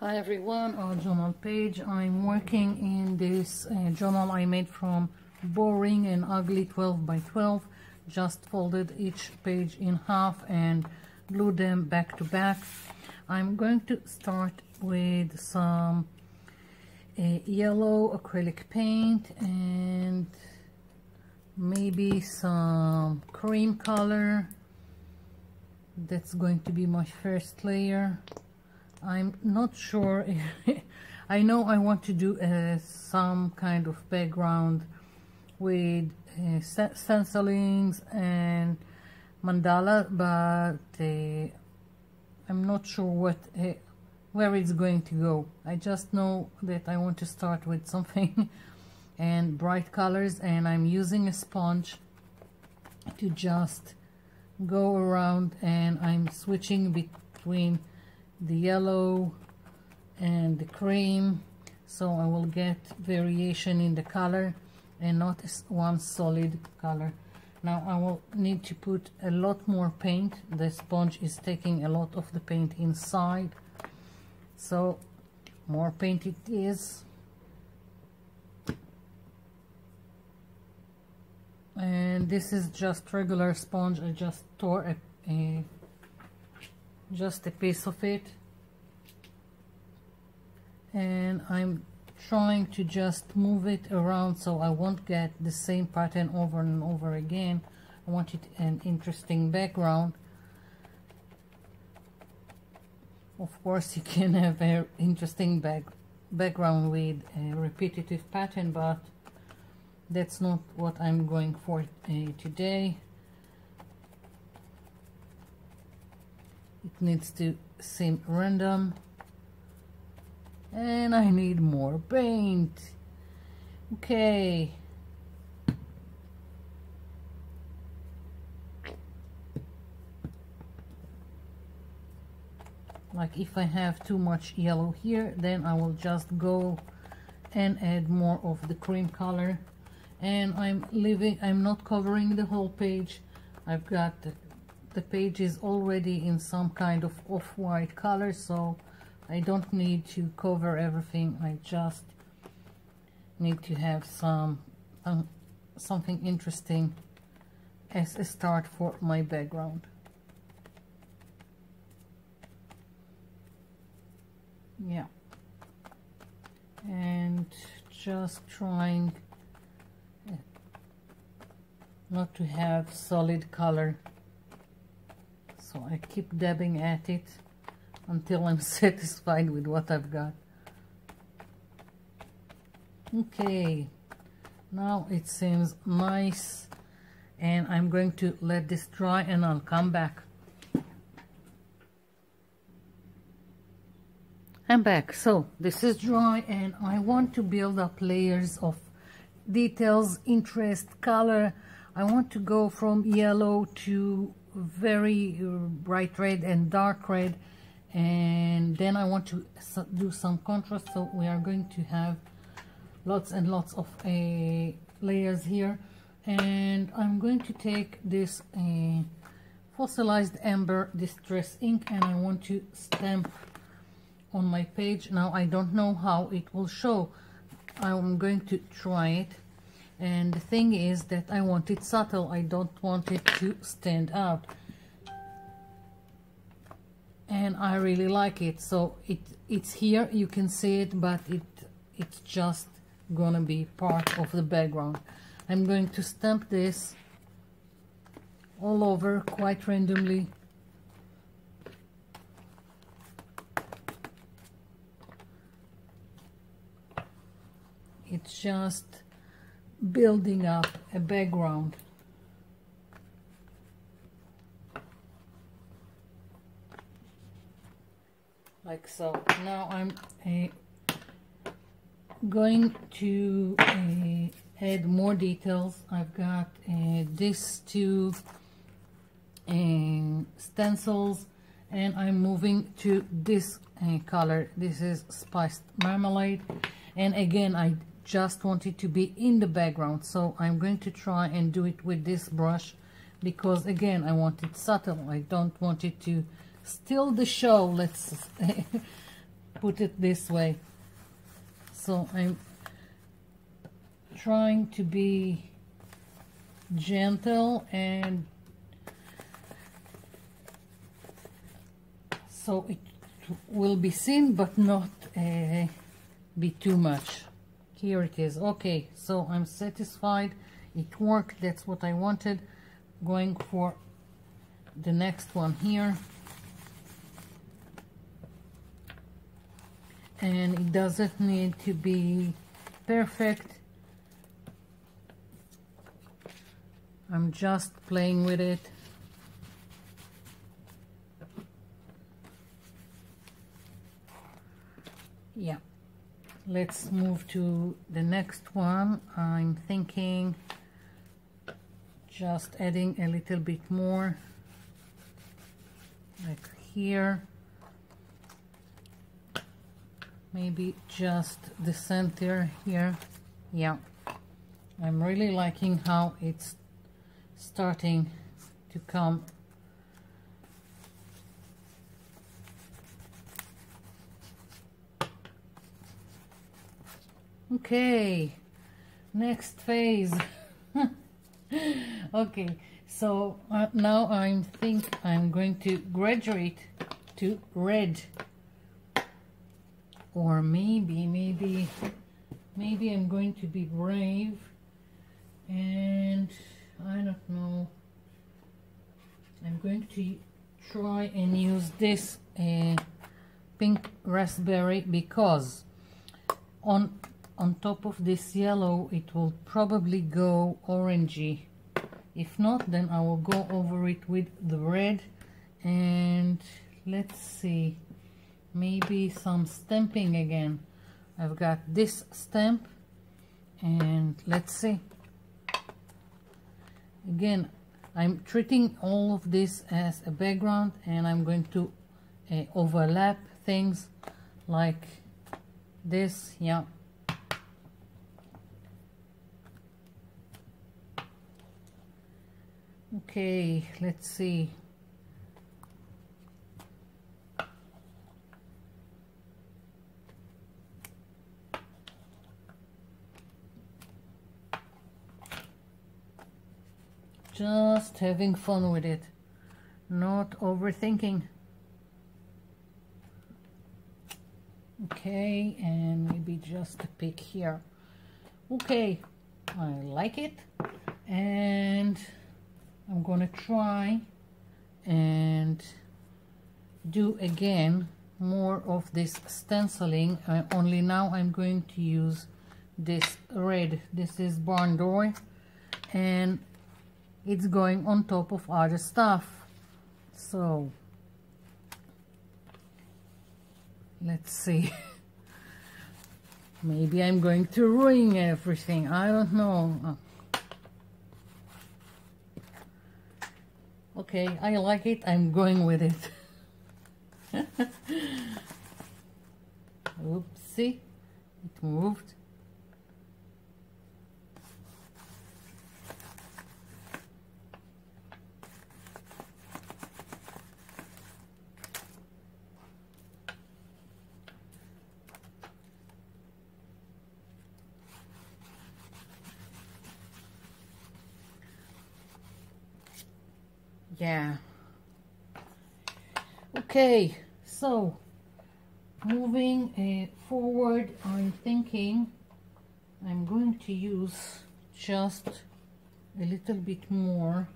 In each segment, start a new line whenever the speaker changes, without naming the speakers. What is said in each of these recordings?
Hi everyone, art journal page. I'm working in this uh, journal I made from boring and ugly 12 by 12. Just folded each page in half and glue them back to back. I'm going to start with some uh, yellow acrylic paint and maybe some cream color. That's going to be my first layer. I'm not sure. I know I want to do uh, some kind of background with uh, stencilings and mandala, but uh, I'm not sure what uh, where it's going to go. I just know that I want to start with something and bright colors, and I'm using a sponge to just go around, and I'm switching between the yellow and the cream. So I will get variation in the color and not one solid color. Now I will need to put a lot more paint. The sponge is taking a lot of the paint inside. So more paint it is. And this is just regular sponge. I just tore a, a just a piece of it. And I'm trying to just move it around so I won't get the same pattern over and over again. I want it an interesting background. Of course you can have an interesting back background with a repetitive pattern but that's not what I'm going for uh, today needs to seem random. And I need more paint. Okay. Like if I have too much yellow here then I will just go and add more of the cream color. And I'm leaving I'm not covering the whole page. I've got the page is already in some kind of off-white color so I don't need to cover everything. I just need to have some um, something interesting as a start for my background. Yeah. And just trying eh, not to have solid color so I keep dabbing at it until I'm satisfied with what I've got. Okay. Now it seems nice and I'm going to let this dry and I'll come back. I'm back. So this is dry and I want to build up layers of details interest color. I want to go from yellow to very bright red and dark red. And then I want to do some contrast. So we are going to have lots and lots of uh, layers here. And I'm going to take this uh, fossilized amber distress ink and I want to stamp on my page. Now I don't know how it will show. I'm going to try it and the thing is that I want it subtle. I don't want it to stand out. And I really like it. So it it's here. You can see it but it it's just gonna be part of the background. I'm going to stamp this all over quite randomly. It's just building up a background. Like so. Now I'm uh, going to uh, add more details. I've got uh, these two stencils and I'm moving to this color. This is spiced marmalade. And again I just want it to be in the background so I'm going to try and do it with this brush because again I want it subtle. I don't want it to steal the show let's put it this way. So I'm trying to be gentle and so it will be seen but not uh, be too much here it is. Okay so I'm satisfied. It worked. That's what I wanted. Going for the next one here. And it doesn't need to be perfect. I'm just playing with it. Yeah let's move to the next one. I'm thinking just adding a little bit more like here. Maybe just the center here. Yeah. I'm really liking how it's starting to come okay. Next phase. Okay. So uh, now I think I'm going to graduate to red. Or maybe maybe maybe I'm going to be brave. And I don't know. I'm going to try and use this uh, picked raspberry because on on top of this yellow it will probably go orangey. If not then I will go over it with the red. And let's see maybe some stamping again. I've got this stamp and let's see. Again I'm treating all of this as a background and I'm going to uh, overlap things like this yeah okay let's see. Just having fun with it. Not overthinking. Okay and maybe just a pick here. Okay I like it. And I'm gonna try and do again more of this stenciling. Uh, only now I'm going to use this red. This is barn door and it's going on top of other stuff. So let's see. Maybe I'm going to ruin everything. I don't know okay I like it I'm going with it. Oopsie it moved yeah. Okay so moving uh, forward I'm thinking I'm going to use just a little bit more.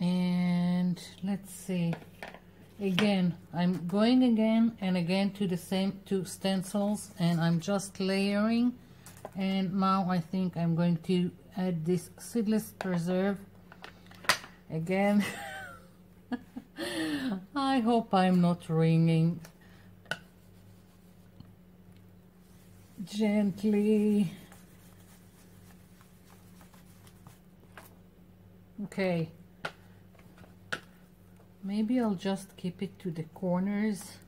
And let's see. Again I'm going again and again to the same two stencils and I'm just layering. And now I think I'm going to add this seedless preserve again. I hope I'm not ringing. Gently. Okay. Maybe I'll just keep it to the corners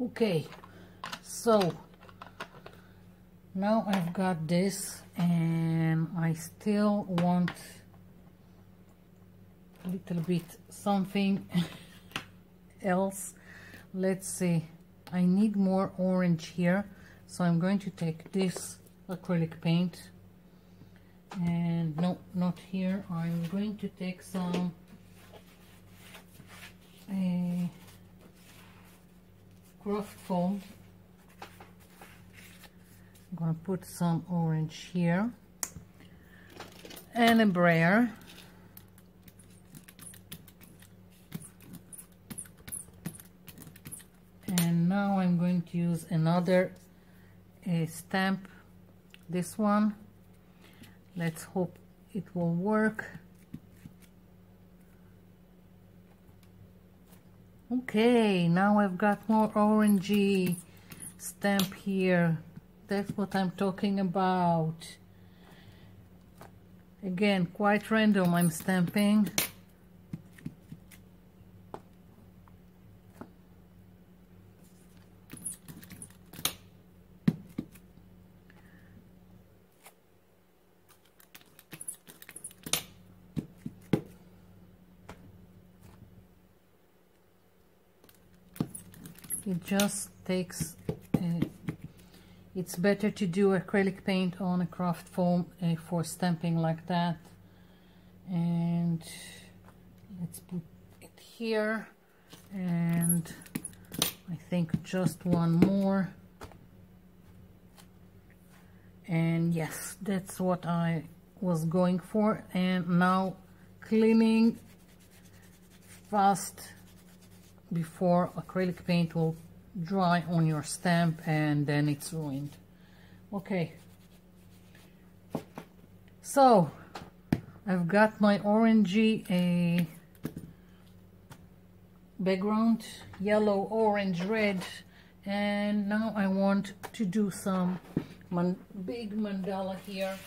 okay so now I've got this and I still want a little bit something else. Let's see I need more orange here so I'm going to take this acrylic paint. And no not here I'm going to take some a craft foam I'm gonna put some orange here. And a brayer. And now I'm going to use another stamp this one. Let's hope it will work okay now I've got more orangey stamp here. That's what I'm talking about. Again quite random I'm stamping it just takes uh, it's better to do acrylic paint on a craft foam uh, for stamping like that. And let's put it here. And I think just one more. And yes that's what I was going for. And now cleaning fast before acrylic paint will dry on your stamp and then it's ruined. Okay. So I've got my orangey a background yellow orange red and now I want to do some man big mandala here.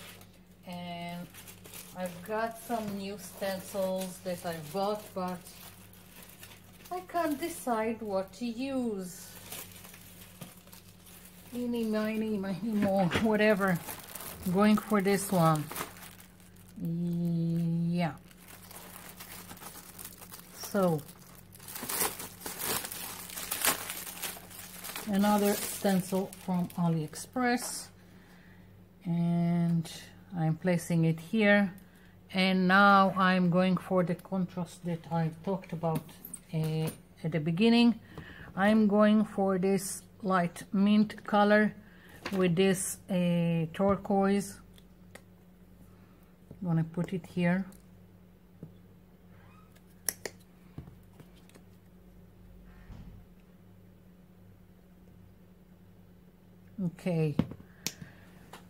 And I've got some new stencils that I bought but I can't decide what to use. Eeny, miny, miny, more, whatever. I'm going for this one. Yeah. So, another stencil from AliExpress. And I'm placing it here. And now I'm going for the contrast that I talked about uh, at the beginning I'm going for this light mint color with this uh, turquoise. I'm gonna put it here. Okay.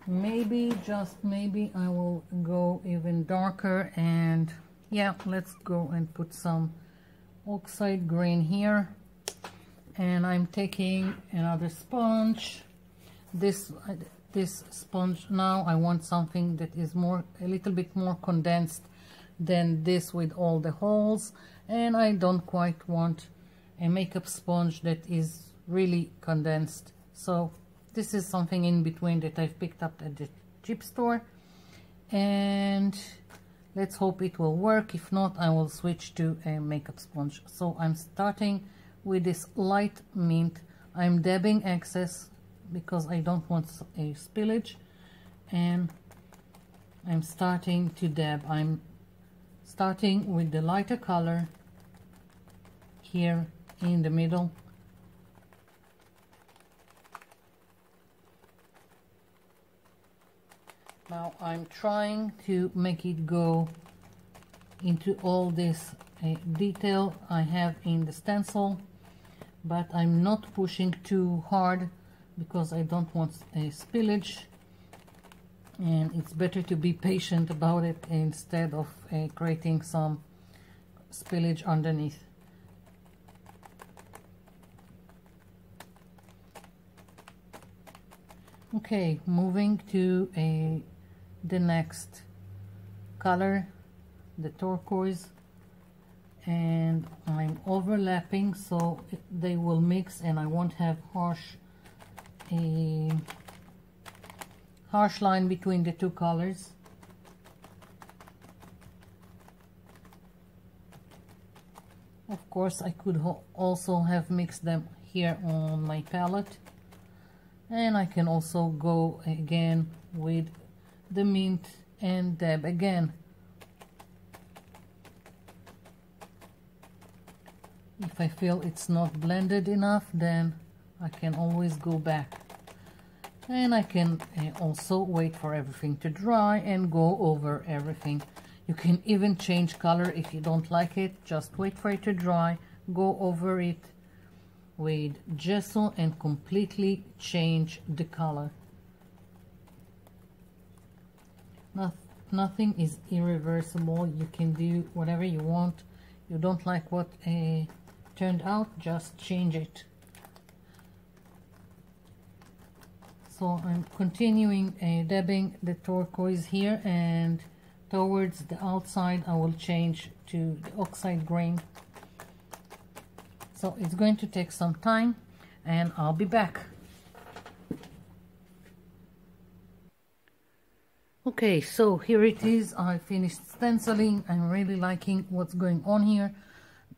Maybe just maybe I will go even darker and yeah let's go and put some oxide green here. And I'm taking another sponge. This uh, this sponge now I want something that is more a little bit more condensed than this with all the holes. And I don't quite want a makeup sponge that is really condensed. So this is something in between that I've picked up at the cheap store. And let's hope it will work. If not I will switch to a makeup sponge. So I'm starting with this light mint. I'm dabbing excess because I don't want a spillage. And I'm starting to dab. I'm starting with the lighter color here in the middle now I'm trying to make it go into all this uh, detail I have in the stencil but I'm not pushing too hard because I don't want a spillage and it's better to be patient about it instead of uh, creating some spillage underneath. Okay moving to a the next color the turquoise and I'm overlapping so they will mix and I won't have harsh a harsh line between the two colors. Of course I could also have mixed them here on my palette. And I can also go again with the mint and dab again. If I feel it's not blended enough then I can always go back. And I can uh, also wait for everything to dry and go over everything. You can even change color if you don't like it. Just wait for it to dry go over it with gesso and completely change the color Not, nothing is irreversible. You can do whatever you want. You don't like what uh, turned out just change it. So I'm continuing uh, dabbing the turquoise here and towards the outside I will change to the oxide green. So it's going to take some time and I'll be back. Okay, so here it is. I finished stenciling. I'm really liking what's going on here.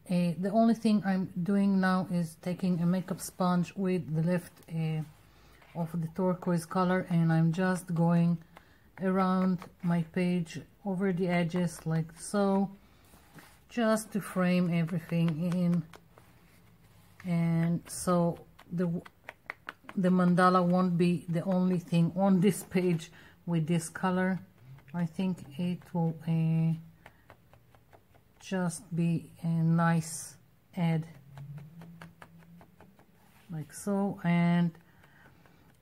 Uh, the only thing I'm doing now is taking a makeup sponge with the left uh, of the turquoise color and I'm just going around my page over the edges like so just to frame everything in and so the the mandala won't be the only thing on this page with this color I think it will uh, just be a nice add. Like so and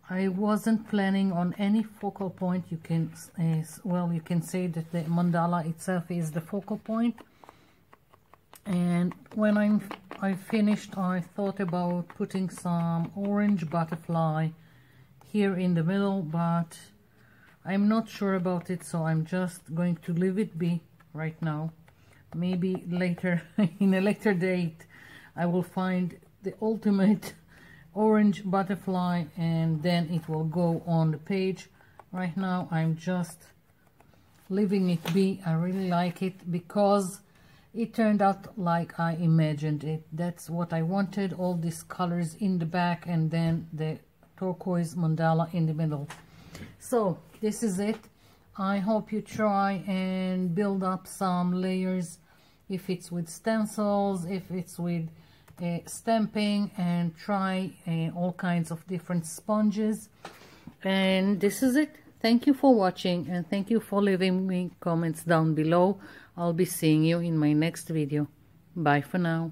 I wasn't planning on any focal point. You can uh, well you can say that the mandala itself is the focal point. And when I'm I finished I thought about putting some orange butterfly here in the middle but I'm not sure about it so I'm just going to leave it be right now maybe later in a later date I will find the ultimate orange butterfly and then it will go on the page right now I'm just leaving it be I really like it because it turned out like I imagined it. That's what I wanted, all these colors in the back and then the turquoise mandala in the middle. So this is it. I hope you try and build up some layers if it's with stencils, if it's with uh, stamping and try uh, all kinds of different sponges. And this is it. Thank you for watching and thank you for leaving me comments down below. I'll be seeing you in my next video. Bye for now.